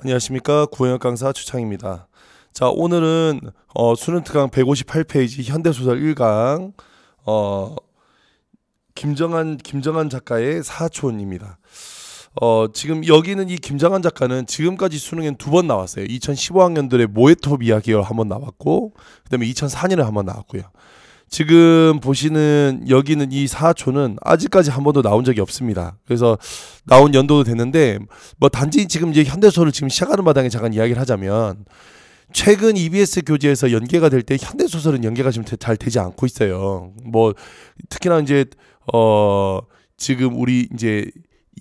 안녕하십니까 구영혁 강사 추창입니다. 자 오늘은 어, 수능 특강 158페이지 현대소설 1강 어, 김정한 김정한 작가의 사촌입니다. 어, 지금 여기는 이 김정한 작가는 지금까지 수능엔 두 번 나왔어요. 2015학년들의 모에톱 이야기가 한번 나왔고 그다음에 2004년에 한번 나왔고요. 지금 보시는 여기는 이 사초는 아직까지 한 번도 나온 적이 없습니다. 그래서 나온 연도도 됐는데 뭐 단지 지금 이제 현대소를 지금 시작하는 마당에 잠깐 이야기를 하자면 최근 EBS 교재에서 연계가 될 때 현대소설은 연계가 지금 잘 되지 않고 있어요. 뭐 특히나 이제 어 지금 우리 이제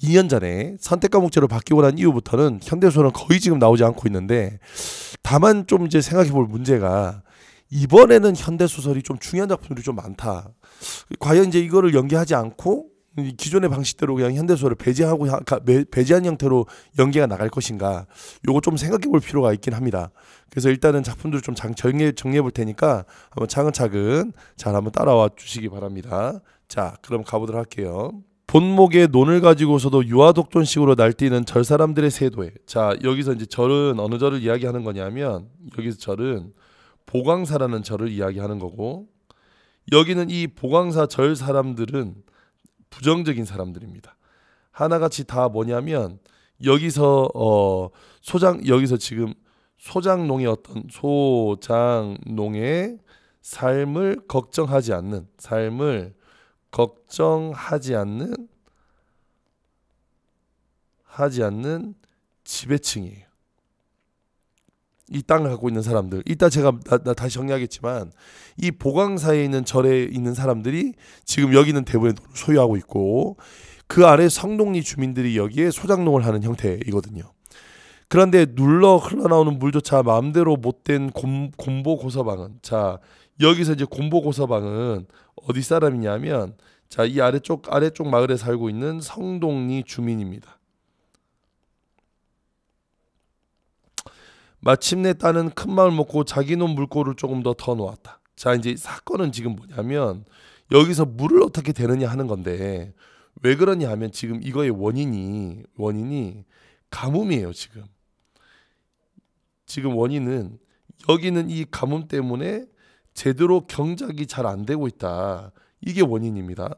2년 전에 선택 과목제로 바뀌고 난 이후부터는 현대소설은 거의 지금 나오지 않고 있는데 다만 좀 이제 생각해 볼 문제가 이번에는 현대 소설이 좀 중요한 작품들이 좀 많다. 과연 이제 이거를 연계하지 않고 기존의 방식대로 그냥 현대 소설을 배제하고 배제한 형태로 연계가 나갈 것인가? 요거 좀 생각해 볼 필요가 있긴 합니다. 그래서 일단은 작품들을 좀 정리해 정리해 볼 테니까 한번 차근차근 잘 한번 따라와 주시기 바랍니다. 자, 그럼 가보도록 할게요. 본목의 논을 가지고서도 유아독존식으로 날뛰는 절 사람들의 세도에 자 여기서 이제 절은 어느 절을 이야기하는 거냐면 여기서 절은 보광사라는 절을 이야기하는 거고 여기는 이 보광사 절 사람들은 부정적인 사람들입니다. 하나같이 다 뭐냐면 여기서 어 소장 여기서 지금 소장농의 어떤 소장농의 삶을 걱정하지 않는 삶을 걱정하지 않는 하지 않는 지배층이에요. 이 땅을 갖고 있는 사람들 이따 제가 나, 나 다시 정리하겠지만 이 보강사에 있는 절에 있는 사람들이 지금 여기는 대부분의 돈을 소유하고 있고 그 아래 성동리 주민들이 여기에 소장농을 하는 형태이거든요. 그런데 눌러 흘러나오는 물조차 마음대로 못된 곰, 곰보 고서방은 자 여기서 이제 곰보 고서방은 어디 사람이냐면 자 이 아래쪽 아래쪽 마을에 살고 있는 성동리 주민입니다. 마침내 딸은 큰 마을 먹고 자기 놈 물고를 조금 더 더 놓았다. 자 이제 사건은 지금 뭐냐면 여기서 물을 어떻게 되느냐 하는 건데 왜 그러냐 하면 지금 이거의 원인이 원인이 가뭄이에요 지금. 지금 원인은 여기는 이 가뭄 때문에 제대로 경작이 잘 안 되고 있다. 이게 원인입니다.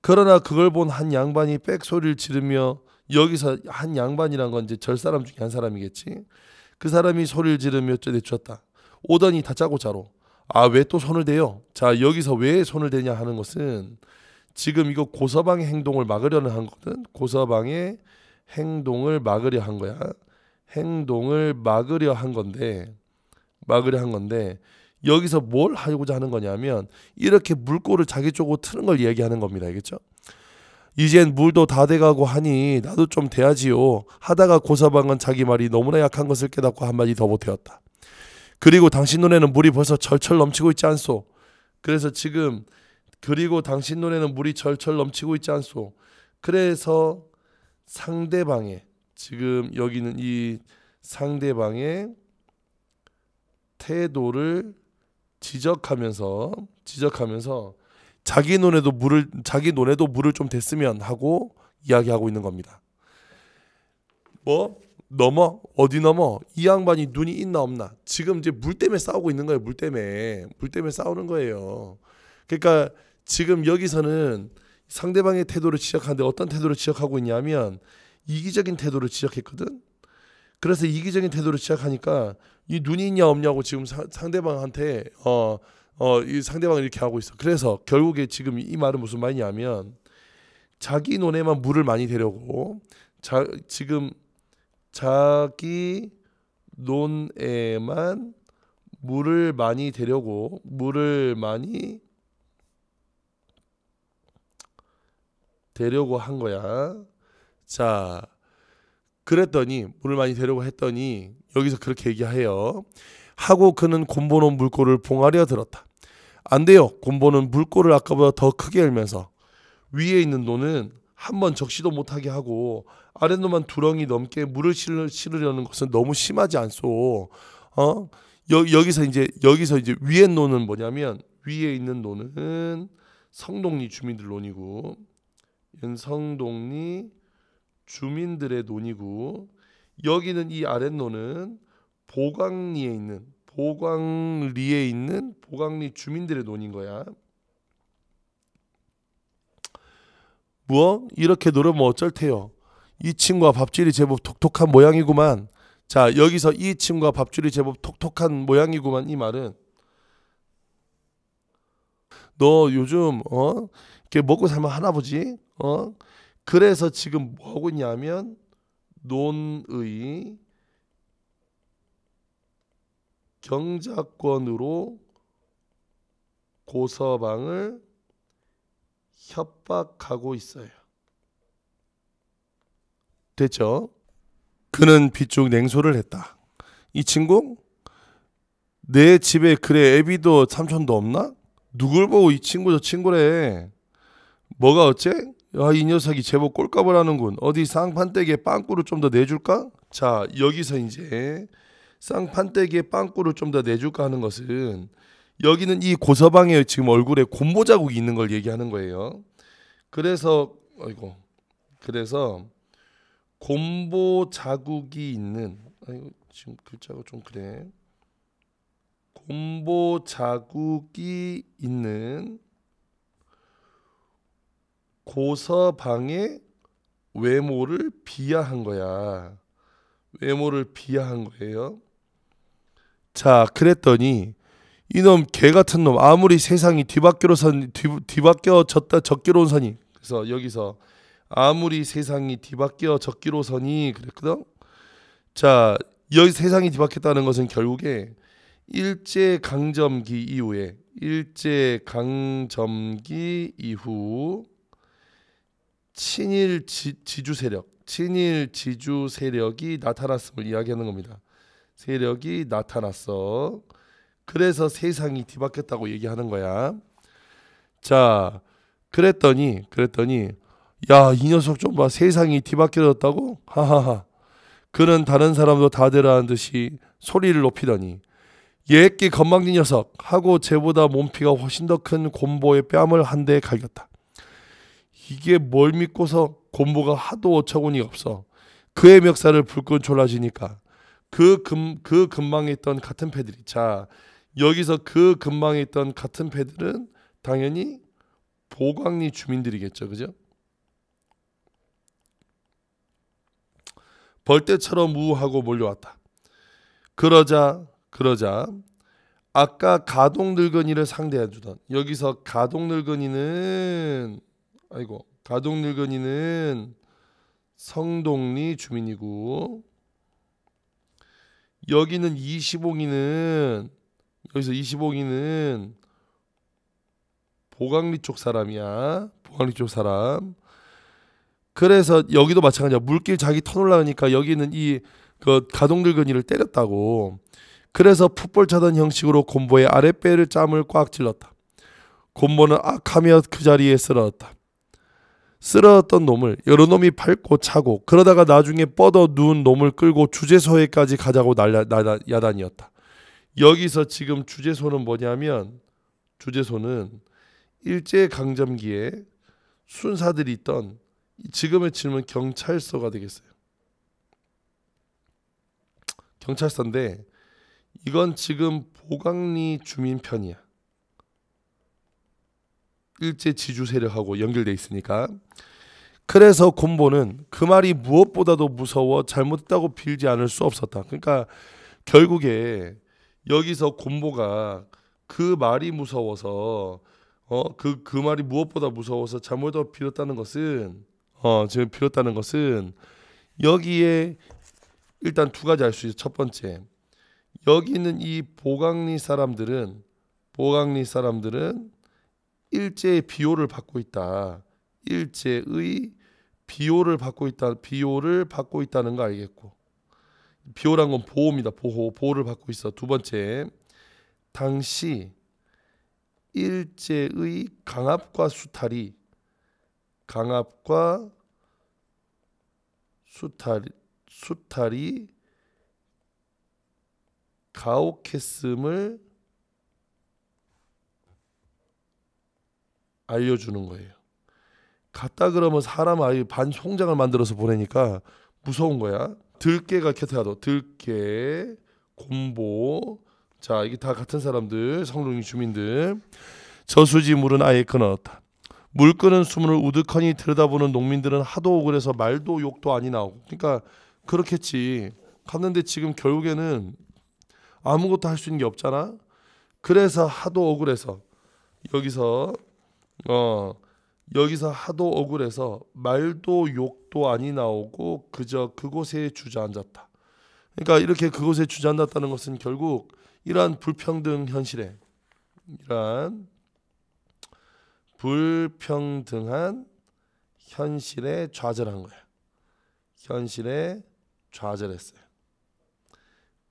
그러나 그걸 본 한 양반이 빽 소리를 지르며 여기서 한 양반이란 건 이제 절 사람 중에 한 사람이겠지. 그 사람이 소리를 지르며 내쫓았다. 오더니 다짜고짜로 아 왜 또 손을 대요? 자 여기서 왜 손을 대냐 하는 것은 지금 이거 고서방의 행동을 막으려는 한 거든 고서방의 행동을 막으려 한 거야. 행동을 막으려 한 건데 막으려 한 건데 여기서 뭘 하고자 하는 거냐면 이렇게 물꼬를 자기 쪽으로 트는 걸 얘기하는 겁니다. 알겠죠? 이젠 물도 다 돼가고 하니 나도 좀 돼야지요. 하다가 고사방은 자기 말이 너무나 약한 것을 깨닫고 한마디 더 못해었다. 그리고 당신 눈에는 물이 벌써 철철 넘치고 있지 않소. 그래서 지금 그리고 당신 눈에는 물이 철철 넘치고 있지 않소. 그래서 상대방의 지금 여기는 이 상대방의 태도를 지적하면서 지적하면서 자기 눈에도 물을 자기 눈에도 물을 좀 댔으면 하고 이야기하고 있는 겁니다. 뭐 넘어 어디 넘어 이 양반이 눈이 있나 없나 지금 이제 물 때문에 싸우고 있는 거예요. 물 때문에 물 때문에 싸우는 거예요. 그러니까 지금 여기서는 상대방의 태도를 지적하는데 어떤 태도를 지적하고 있냐면 이기적인 태도를 지적했거든. 그래서 이기적인 태도를 지적하니까 이 눈이 있냐 없냐고 지금 사, 상대방한테 어 어, 이 상대방을 이렇게 하고 있어. 그래서 결국에 지금 이 말은 무슨 말이냐면 자기 논에만 물을 많이 대려고 자, 지금 자기 논에만 물을 많이 대려고 물을 많이 대려고 한 거야. 자, 그랬더니 물을 많이 대려고 했더니 여기서 그렇게 얘기해요. 하고 그는 곰보는 물꼬를 봉하려 들었다. 안 돼요. 곰보는 물꼬를 아까보다 더 크게 열면서 위에 있는 노는 한 번 적시도 못하게 하고 아랫노만 두렁이 넘게 물을 실으려는 것은 너무 심하지 않소. 어? 여, 여기서 이제 여기서 이제 위에 노는 뭐냐면 위에 있는 노는 성동리 주민들 논이고 성동리 주민들의 논이고 여기는 이 아랫 노는 보광리에 있는 보광리에 있는 보광리 주민들의 논인 거야. 뭐 이렇게 노르면 어쩔 테요. 이 친구가 밥줄이 제법 톡톡한 모양이구만. 자 여기서 이 친구가 밥줄이 제법 톡톡한 모양이구만 이 말은 너 요즘 어 이렇게 먹고 살면 하나 보지 어 그래서 지금 뭐 하고 있냐면 논의 경작권으로 고서방을 협박하고 있어요. 됐죠? 그는 빗죽 냉소를 했다. 이 친구 내 집에 그래 애비도 삼촌도 없나? 누굴 보고 이 친구 저 친구래. 뭐가 어째? 야, 이 녀석이 제법 꼴값을 하는군. 어디 쌍판댁에 빵꾸를 좀 더 내줄까? 자, 여기서 이제 쌍판댁에 빵꾸를 좀 더 내줄까 하는 것은 여기는 이 고서방의 지금 얼굴에 곰보 자국이 있는 걸 얘기하는 거예요. 그래서 아이고 그래서 곰보 자국이 있는 아이고 지금 글자가 좀 그래. 곰보 자국이 있는 고서방의 외모를 비하한 거야. 외모를 비하한 거예요. 자, 그랬더니 이놈 개 같은 놈 아무리 세상이 뒤바뀌로 선 뒤, 뒤바뀌어 졌다 적기로 선이 그래서 여기서 아무리 세상이 뒤바뀌어 적기로 선이 그랬거든. 자, 여기 세상이 뒤바뀌었다는 것은 결국에 일제 강점기 이후에 일제 강점기 이후 친일 지, 주 세력, 친일 지주 세력이 나타났음을 이야기하는 겁니다. 세력이 나타났어. 그래서 세상이 뒤바뀌었다고 얘기하는 거야. 자, 그랬더니 그랬더니 야, 이 녀석 좀 봐. 세상이 뒤바뀌어졌다고? 하하하. 그는 다른 사람도 다 되라는 듯이 소리를 높이더니 예끼 건방진 녀석 하고 쟤보다 몸피가 훨씬 더 큰 곰보의 뺨을 한대 갈겼다. 이게 뭘 믿고서 곰보가 하도 어처구니 없어. 그의 멱살을 불끈 졸라지니까 그 금 그 근방에 있던 같은 패들이 자 여기서 그 근방에 있던 같은 패들은 당연히 보광리 주민들이겠죠, 그죠? 벌떼처럼 우하고 몰려왔다. 그러자 그러자 아까 가동 늙은이를 상대해 주던 여기서 가동 늙은이는 아이고 가동 늙은이는 성동리 주민이고 여기는 이시봉이는 여기서 이시봉이는 보강리 쪽 사람이야. 보강리 쪽 사람. 그래서 여기도 마찬가지야. 물길 자기 터 올라가니까 여기는 이 그 가동들근이를 때렸다고. 그래서 풋볼 차던 형식으로 곰보의 아랫배를 짬을 꽉 찔렀다. 곰보는 악하며 그 자리에 쓰러졌다. 쓰러졌던 놈을 여러 놈이 밟고 차고 그러다가 나중에 뻗어 누운 놈을 끌고 주제소에까지 가자고 날라, 날라, 야단이었다. 여기서 지금 주제소는 뭐냐면 주제소는 일제 강점기에 순사들이 있던 지금의 질문 경찰서가 되겠어요. 경찰서인데 이건 지금 보강리 주민 편이야. 일제 지주 세력하고 연결돼 있으니까. 그래서 곰보는 그 말이 무엇보다도 무서워 잘못했다고 빌지 않을 수 없었다. 그러니까 결국에 여기서 곰보가 그 말이 무서워서 어그그 그 말이 무엇보다 무서워서 잘못을 빌었다는 것은 어 지금 빌었다는 것은 여기에 일단 두 가지 알 수 있어. 첫 번째 여기 있는 이 보강리 사람들은 보강리 사람들은 일제의 비호를 받고 있다. 일제의 비호를 받고 있다. 비호를 받고 있다는 거 알겠고 비호란 건 보호입니다. 보호 보호를 받고 있어. 두 번째 당시 일제의 강압과 수탈이 강압과 수탈 수탈이 가혹했음을 알려주는 거예요. 갔다 그러면 사람 아이 반 송장을 만들어서 보내니까 무서운 거야. 들깨가 곁에가도 들깨, 곰보. 자 이게 다 같은 사람들 성동리 주민들. 저수지 물은 아예 끊어놨다. 물 끄는 수문을 우두커니 들여다보는 농민들은 하도 억울해서 말도 욕도 아니 나오고. 그러니까 그렇겠지. 갔는데 지금 결국에는 아무것도 할 수 있는 게 없잖아. 그래서 하도 억울해서 여기서 어 여기서 하도 억울해서 말도 욕도 아니 나오고 그저 그곳에 주저앉았다. 그러니까 이렇게 그곳에 주저앉았다는 것은 결국 이러한 불평등 현실에 이러한 불평등한 현실에 좌절한 거야. 현실에 좌절했어요.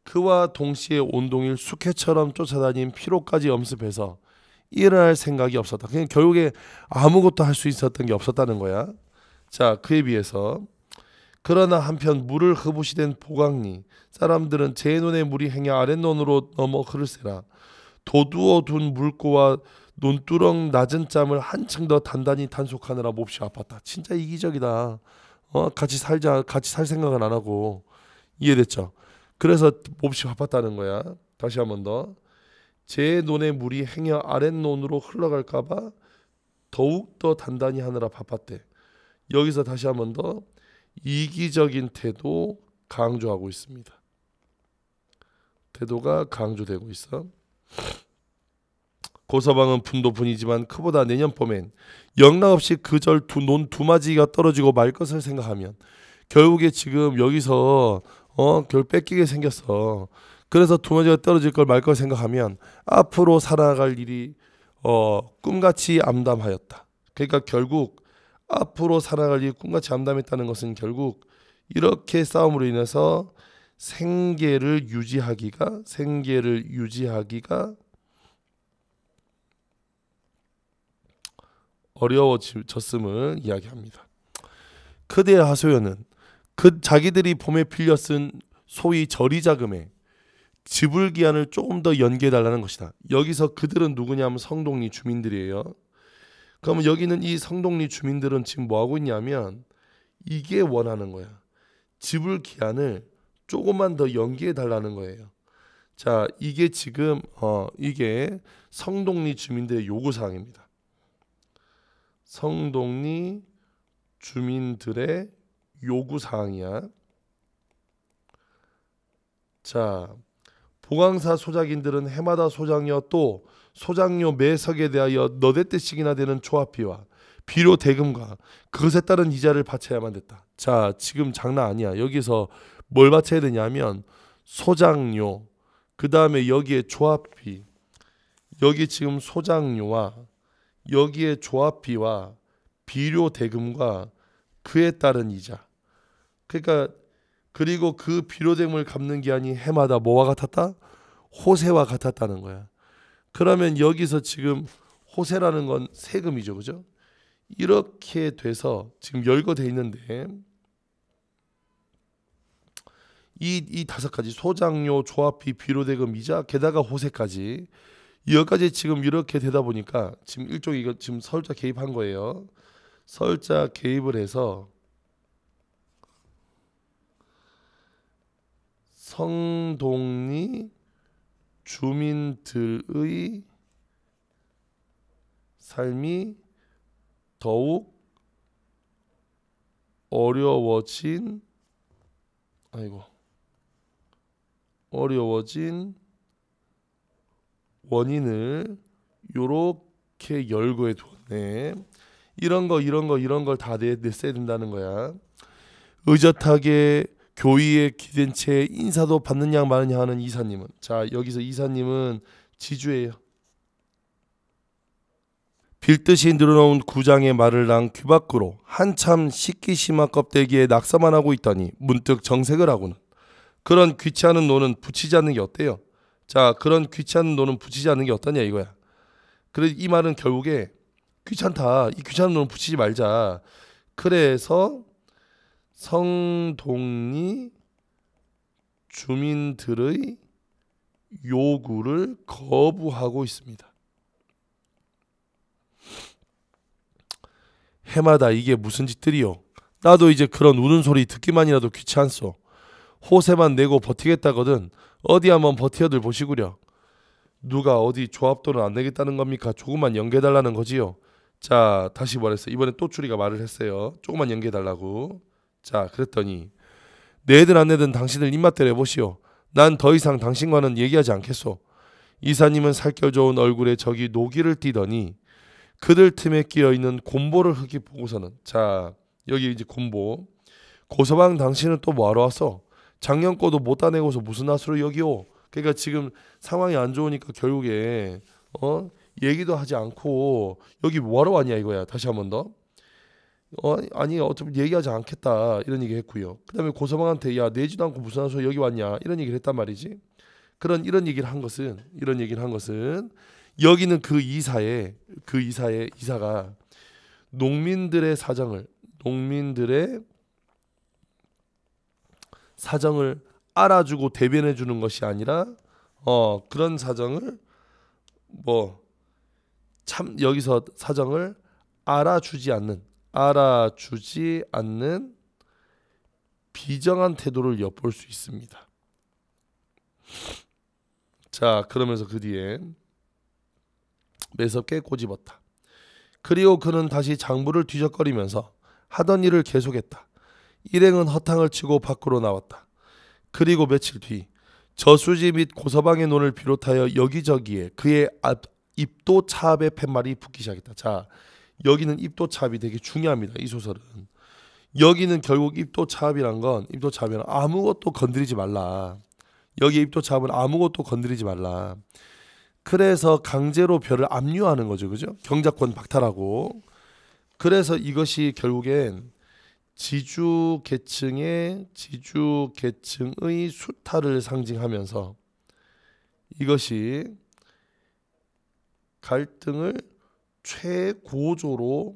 그와 동시에 온동일 숙회처럼 쫓아다닌 피로까지 엄습해서 일어날 생각이 없었다. 그냥 결국에 아무것도 할 수 있었던 게 없었다는 거야. 자, 그에 비해서 그러나 한편 물을 흐부시된 보강리 사람들은 제 눈에 물이 행여 아랫논으로 넘어 흐를세라 도두어 둔 물고와 논두렁 낮은 짬을 한층 더 단단히 단속하느라 몹시 아팠다. 진짜 이기적이다. 어 같이 살자 같이 살 생각은 안 하고 이해됐죠? 그래서 몹시 바빴다는 거야. 다시 한 번 더. 제 논의 물이 행여 아랫논으로 흘러갈까봐 더욱 더 단단히 하느라 바빴대. 여기서 다시 한 번 더 이기적인 태도 강조하고 있습니다. 태도가 강조되고 있어. 고서방은 분도 분이지만 그보다 내년 봄엔 영락없이 그절 논 두마지가 떨어지고 말 것을 생각하면 결국에 지금 여기서 어, 결 뺏기게 생겼어. 그래서 두마지가 떨어질 걸 말 걸 생각하면 앞으로 살아갈 일이 어, 꿈같이 암담하였다. 그러니까 결국 앞으로 살아갈 일이 꿈같이 암담했다는 것은 결국 이렇게 싸움으로 인해서 생계를 유지하기가 생계를 유지하기가 어려워졌음을 이야기합니다. 그대 하소연은 그 자기들이 봄에 빌려 쓴 소위 저리 자금에 지불 기한을 조금 더 연기해 달라는 것이다. 여기서 그들은 누구냐면 성동리 주민들이에요. 그러면 여기 는 이 성동리 주민들은 지금 뭐 하고 있냐면 이게 원하는 거야. 지불 기한을 조금만 더 연기해 달라는 거예요. 자, 이게 지금 어 이게 성동리 주민들의 요구 사항입니다. 성동리 주민들의 요구 사항이야. 자, 보강사 소작인들은 해마다 소장료 또 소장료 매석에 대하여 너댓 대씩이나 되는 조합비와 비료 대금과 그것에 따른 이자를 바쳐야만 됐다. 자, 지금 장난 아니야. 여기서 뭘 바쳐야 되냐면 소장료, 그 다음에 여기에 조합비, 여기 지금 소장료와 여기에 조합비와 비료 대금과 그에 따른 이자. 그러니까 그리고 그 비료대금을 갚는 기한이 해마다 뭐와 같았다? 호세와 같았다는 거야. 그러면 여기서 지금 호세라는 건 세금이죠, 그죠? 이렇게 돼서 지금 열거돼 있는데 이, 이 다섯 가지 소장료, 조합비, 비료대금, 이자, 게다가 호세까지 여기까지 지금 이렇게 되다 보니까 지금 일종의 이거 지금 설자 개입한 거예요. 설자 개입을 해서 성동리 주민들의 삶이 더욱 어려워진 아이고 어려워진 원인을 요렇게 열거해 두었네. 이런 거 이런 거 이런 걸다 냈어야 된다는 거야. 의젓하게 교의에 기댄 채 인사도 양 마느냐 하는 이사님은 자 여기서 이사님은 지주예요. 빌듯이 늘어놓은 구장의 말을 난 귀 밖으로 한참 식기심화 껍데기에 낙서만 하고 있더니 문득 정색을 하고는 그런 귀찮은 노는 붙이지 않는 게 어때요? 자 그런 귀찮은 노는 붙이지 않는 게 어떠냐 이거야. 그래 이 말은 결국에 귀찮다. 이 귀찮은 노는 붙이지 말자. 그래서 성동리 주민들의 요구를 거부하고 있습니다. 해마다 이게 무슨 짓들이요. 나도 이제 그런 우는 소리 듣기만이라도 귀찮소. 호세만 내고 버티겠다거든 어디 한번 버티어들 보시구려. 누가 어디 조합도를 안 내겠다는 겁니까? 조금만 연계달라는 거지요. 자 다시 말했어. 이번에 또 추리가 말을 했어요. 조금만 연계달라고. 자 그랬더니 내든 안 내든 당신을 입맛대로 해보시오. 난 더 이상 당신과는 얘기하지 않겠소. 이사님은 살결 좋은 얼굴에 저기 노기를 띠더니 그들 틈에 끼어 있는 곰보를 흑이 보고서는 자 여기 이제 곰보 고서방 당신은 또 뭐하러 왔어? 작년 거도 못 따내고서 무슨 낯으로 여기오? 그러니까 지금 상황이 안 좋으니까 결국에 어 얘기도 하지 않고 여기 뭐하러 왔냐 이거야 다시 한 번 더. 어 아니 어차피 얘기하지 않겠다 이런 얘기 했고요. 그다음에 고서방한테 야 내지도 않고 무슨 낯으로 여기 왔냐 이런 얘기를 했단 말이지. 그런 이런 얘기를 한 것은 이런 얘기를 한 것은 여기는 그 이사의 그 이사의 이사가 농민들의 사정을 농민들의 사정을 알아주고 대변해 주는 것이 아니라 어 그런 사정을 뭐 참 여기서 사정을 알아주지 않는 알아주지 않는 비정한 태도를 엿볼 수 있습니다. 자 그러면서 그 뒤에 매섭게 꼬집었다. 그리고 그는 다시 장부를 뒤적거리면서 하던 일을 계속했다. 일행은 허탕을 치고 밖으로 나왔다. 그리고 며칠 뒤 저수지 및 고서방의 논을 비롯하여 여기저기에 그의 입도 차압의 팻말이 붙기 시작했다. 자, 여기는 입도 차압이 되게 중요합니다. 이 소설은. 여기는 결국 입도 차압이란 건 입도 차압이란 아무것도 건드리지 말라. 여기 입도 차압은 아무것도 건드리지 말라. 그래서 강제로 별을 압류하는 거죠. 그죠? 경작권 박탈하고. 그래서 이것이 결국엔 지주 계층의 지주 계층의 수탈을 상징하면서 이것이 갈등을 최고조로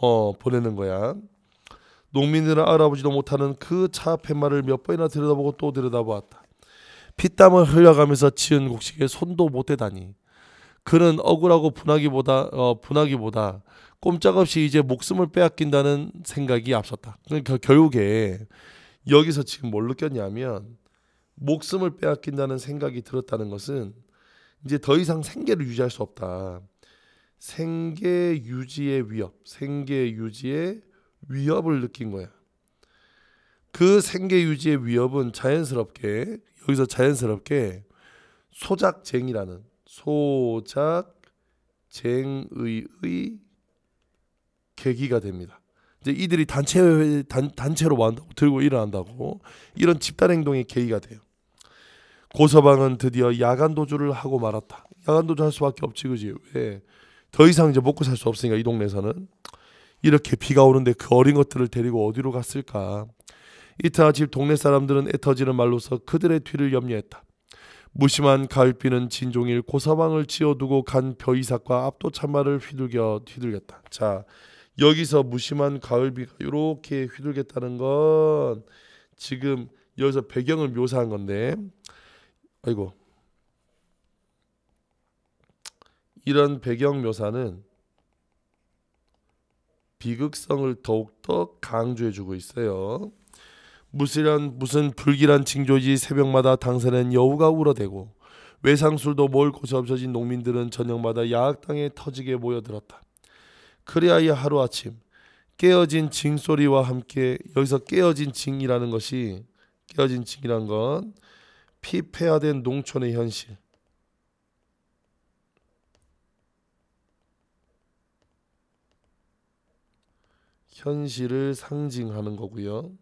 어, 보내는 거야. 농민들은 알아보지도 못하는 그 차폐말을 몇 번이나 들여다보고 또 들여다보았다. 피땀을 흘려가면서 지은 곡식에 손도 못 대다니. 그는 억울하고 분하기보다 어, 분하기보다 꼼짝없이 이제 목숨을 빼앗긴다는 생각이 앞섰다. 그러니까 결국에 여기서 지금 뭘 느꼈냐면 목숨을 빼앗긴다는 생각이 들었다는 것은 이제 더 이상 생계를 유지할 수 없다. 생계 유지의 위협, 생계 유지의 위협을 느낀 거야. 그 생계 유지의 위협은 자연스럽게 여기서 자연스럽게 소작쟁이라는 소작쟁의의 계기가 됩니다. 이제 이들이 단체 단, 단체로 완다고 들고 일어난다고 이런 집단 행동의 계기가 돼요. 고서방은 드디어 야간 도주를 하고 말았다. 야간 도주할 수밖에 없지 그지 왜? 더 이상 이제 먹고 살 수 없으니까 이 동네에서는 이렇게 비가 오는데 그 어린 것들을 데리고 어디로 갔을까? 이튿 아침 동네 사람들은 애터지는 말로서 그들의 뒤를 염려했다. 무심한 가을비는 진종일 고서방을 지어두고 간 벼이삭과 압도 참말을 휘둘겨 휘둘겼다. 자, 여기서 무심한 가을비가 이렇게 휘둘겠다는 건 지금 여기서 배경을 묘사한 건데 아이고 이런 배경 묘사는 비극성을 더욱더 강조해주고 있어요. 무슨 무슨 불길한 징조지 새벽마다 당사는 여우가 울어대고 외상술도 몰 곳이 없어진 농민들은 저녁마다 야학당에 터지게 모여들었다. 그리하여 하루아침 깨어진 징 소리와 함께 여기서 깨어진 징이라는 것이 깨어진 징이란 건 피폐화된 농촌의 현실 현실을 상징하는 거고요.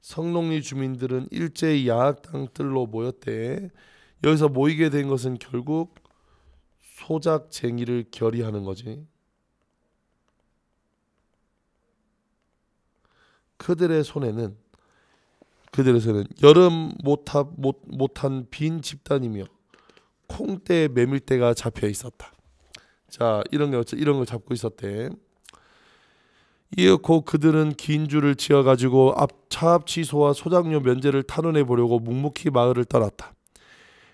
성농리 주민들은 일제히 야학당 뜰로 모였대. 여기서 모이게 된 것은 결국 소작쟁이를 결의하는 거지. 그들의 손에는 그들의 손에는 여름 못하, 못, 못한 빈 집단이며 콩대 메밀대가 잡혀 있었다. 자 이런 거 이런 걸 잡고 있었대. 이윽고 그들은 긴 줄을 지어 가지고 앞 차압 취소와 소장료 면제를 탄원해 보려고 묵묵히 마을을 떠났다.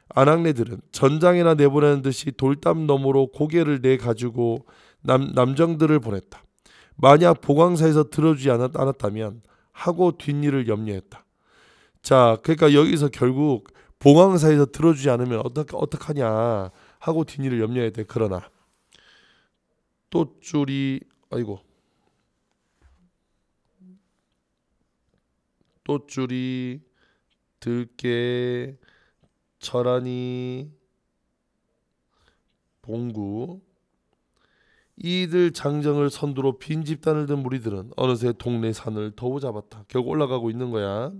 아낙네들은 전장이나 내보내는 듯이 돌담 너머로 고개를 내 가지고 남 남정들을 보냈다. 만약 보강사에서 들어주지 않았, 않았다면 하고 뒷일을 염려했다. 자, 그러니까 여기서 결국 보강사에서 들어주지 않으면 어떻게 어떡하냐 하고 뒷일을 염려해야 돼. 그러나 또 줄이 아이고 또줄이 들깨 철하니 봉구 이들 장정을 선두로 빈 집단을 든 무리들은 어느새 동네 산을 더우 잡았다. 결국 올라가고 있는 거야.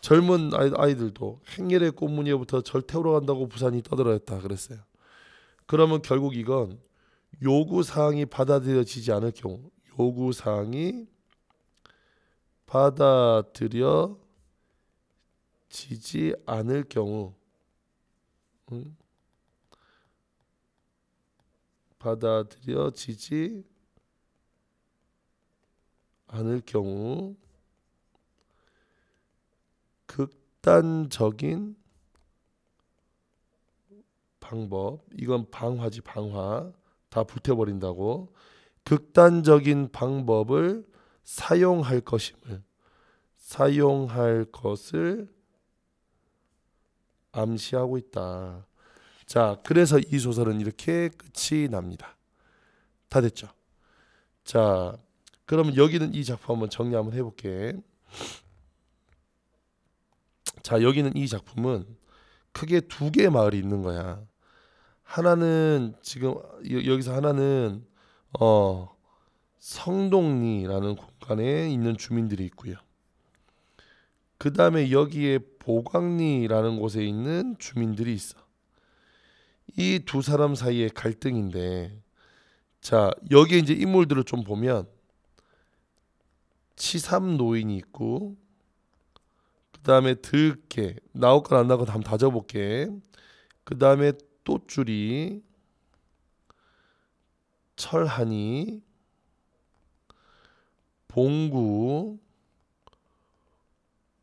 젊은 아이들도 행렬의 꽃무늬부터 절 태우러 간다고 부산이 떠들어했다 그랬어요. 그러면 결국 이건 요구 사항이 받아들여지지 않을 경우 요구 사항이 받아들여지지 않을 경우 응? 받아들여지지 않을 경우 극단적인 방법 이건 방화지 방화 다 불태워버린다고 극단적인 방법을 사용할 것임을 사용할 것을 암시하고 있다. 자, 그래서 이 소설은 이렇게 끝이 납니다. 다 됐죠? 자, 그러면 여기는 이 작품 한번 정리 한번 해볼게. 자, 여기는 이 작품은 크게 두 개의 마을이 있는 거야. 하나는 지금 여기서 하나는 어 성동리라는 공간에 있는 주민들이 있고요. 그 다음에 여기에 보광리라는 곳에 있는 주민들이 있어. 이 두 사람 사이의 갈등인데 자 여기에 이제 인물들을 좀 보면 치삼 노인이 있고 그 다음에 들깨 나올 건 안 나올 건 한번 다져볼게 그 다음에 또줄이 철하니 봉구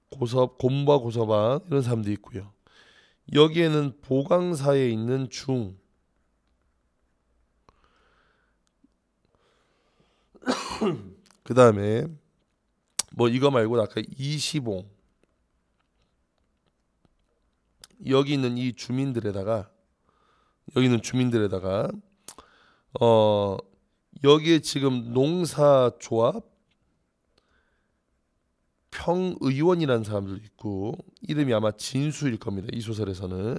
고섭 곰바 고서방 이런 사람도 있고요. 여기에는 보강사에 있는 중, 그 다음에 뭐 이거 말고 아까 이시봉 여기 있는 이 주민들에다가 여기 있는 주민들에다가 어 여기에 지금 농사조합 평의원이라는 사람들도 있고 이름이 아마 진수일 겁니다. 이 소설에서는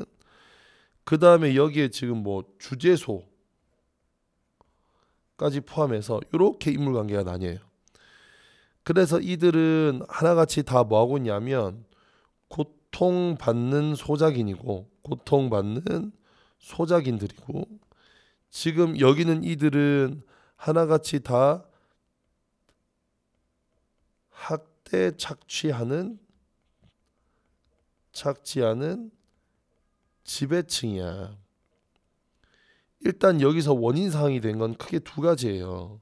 그 다음에 여기에 지금 뭐 주제소까지 포함해서 이렇게 인물 관계가 나뉘어요. 그래서 이들은 하나같이 다 뭐하고 있냐면 고통받는 소작인이고 고통받는 소작인들이고 지금 여기는 이들은 하나같이 다 학, 때 착취하는 착취하는 지배층이야. 일단 여기서 원인 사항이 된 건 크게 두 가지예요.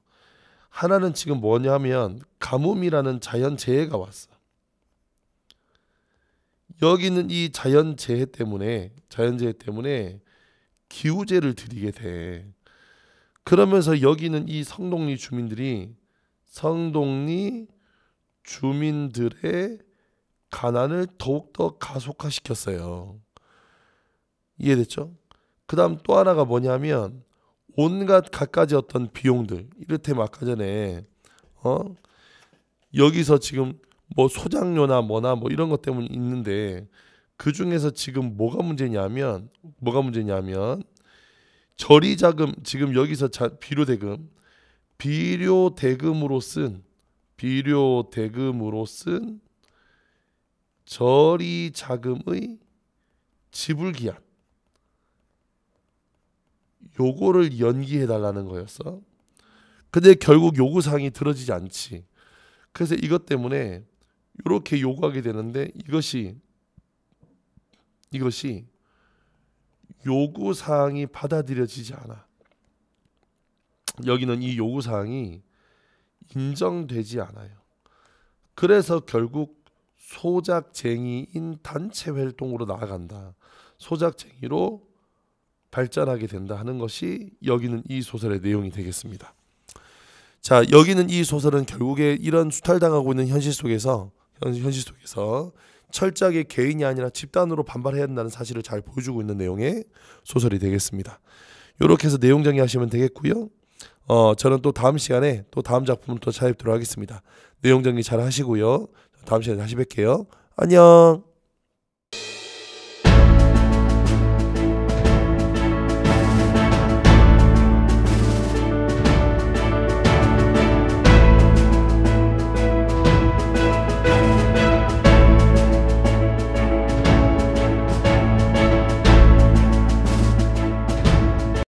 하나는 지금 뭐냐면 가뭄이라는 자연 재해가 왔어. 여기는 이 자연 재해 때문에 자연 재해 때문에 기우제를 드리게 돼. 그러면서 여기는 이 성동리 주민들이 성동리 주민들의 가난을 더욱더 가속화시켰어요. 이해됐죠? 그 다음 또 하나가 뭐냐면 온갖 갖가지 어떤 비용들 이를테면 아까 전에 어 여기서 지금 뭐 소장료나 뭐나 뭐 이런 것 때문에 있는데 그 중에서 지금 뭐가 문제냐면 뭐가 문제냐면 저리 자금 지금 여기서 자, 비료 대금 비료 대금으로 쓴 비료 대금으로 쓴 저리 자금의 지불 기한 요거를 연기해 달라는 거였어. 근데 결국 요구 사항이 들어지지 않지. 그래서 이것 때문에 이렇게 요구하게 되는데 이것이 이것이 요구 사항이 받아들여지지 않아. 여기는 이 요구 사항이 인정되지 않아요. 그래서 결국 소작쟁이인 단체 활동으로 나아간다. 소작쟁이로 발전하게 된다 하는 것이 여기는 이 소설의 내용이 되겠습니다. 자 여기는 이 소설은 결국에 이런 수탈당하고 있는 현실 속에서 현- 현실 속에서 철저하게 개인이 아니라 집단으로 반발해야 한다는 사실을 잘 보여주고 있는 내용의 소설이 되겠습니다. 이렇게 해서 내용 정리하시면 되겠고요. 어 저는 또 다음 시간에 또 다음 작품을 또 찾아뵙도록 하겠습니다. 내용 정리 잘 하시고요. 다음 시간에 다시 뵐게요. 안녕.